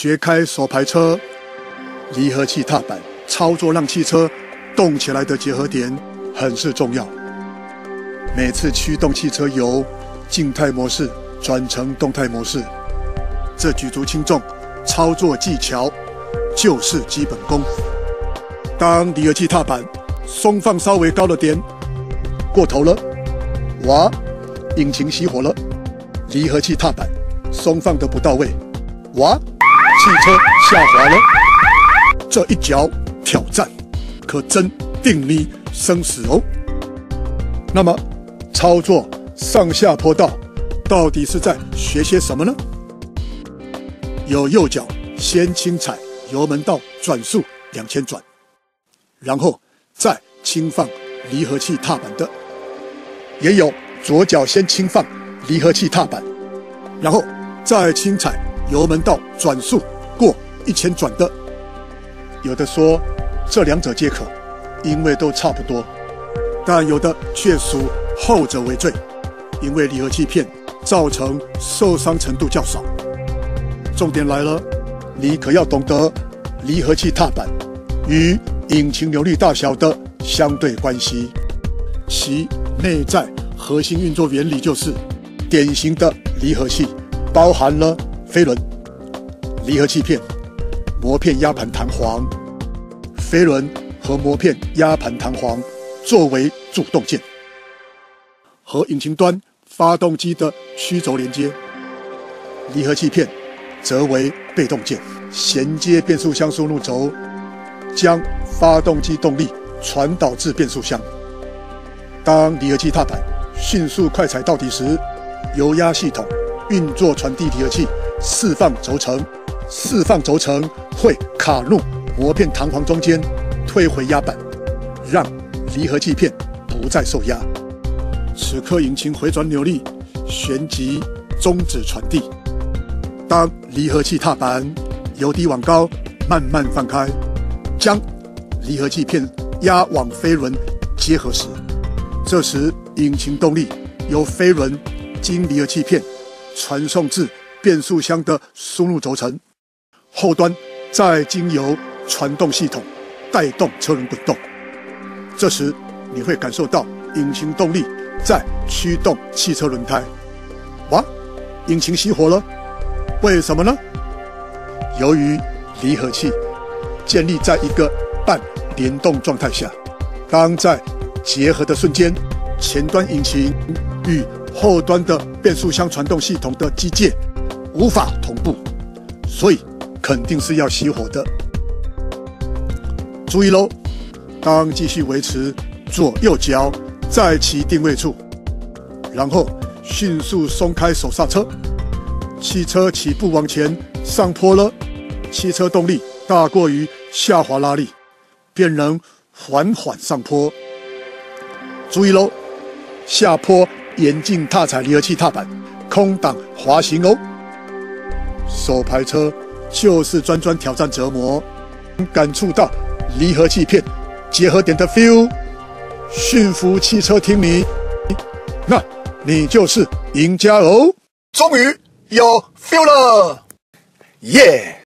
学开手排车，离合器踏板操作让汽车动起来的结合点很是重要。每次驱动汽车由静态模式转成动态模式，这举足轻重，操作技巧就是基本功。当离合器踏板松放稍微高了点，过头了，哇，引擎熄火了。离合器踏板松放的不到位，哇，汽车下滑了。这一脚挑战，可真定你生死哦。那么，操作上下坡道到底是在学些什么呢？有右脚先轻踩油门到转速两千转，然后再轻放离合器踏板的；也有左脚先轻放。离合器踏板，然后再轻踩油门到转速过一千转的。有的说这两者皆可，因为都差不多；但有的却属后者为最，因为离合器片造成受伤程度较少。重点来了，你可要懂得离合器踏板与引擎扭力大小的相对关系，其内在核心运作原理就是。典型的离合器包含了飞轮、离合器片、膜片压盘弹簧。飞轮和膜片压盘弹簧作为主动件，和引擎端发动机的曲轴连接；离合器片则为被动件，衔接变速箱输入轴，将发动机动力传导至变速箱。当离合器踏板迅速快踩到底时，油压系统运作传递离合器释放轴承，释放轴承会卡入膜片弹簧中间，退回压板，让离合器片不再受压。此刻引擎回转扭力旋即终止传递。当离合器踏板由低往高慢慢放开，将离合器片压往飞轮结合时，这时引擎动力由飞轮。经离合器片传送至变速箱的输入轴承，后端再经由传动系统带动车轮滚动。这时你会感受到引擎动力在驱动汽车轮胎。哇，引擎熄火了，为什么呢？由于离合器建立在一个半联动状态下，当在结合的瞬间，前端引擎与后端的变速箱传动系统的机械无法同步，所以肯定是要熄火的。注意喽，当继续维持左右脚在其定位处，然后迅速松开手刹车，汽车起步往前上坡了，汽车动力大过于下滑拉力，便能缓缓上坡。注意喽，下坡。严禁踏踩离合器踏板，空挡滑行哦。手排车就是专专挑战折磨，感触到离合器片结合点的 feel，驯服汽车听你，那你就是赢家哦。终于有 feel 了，耶！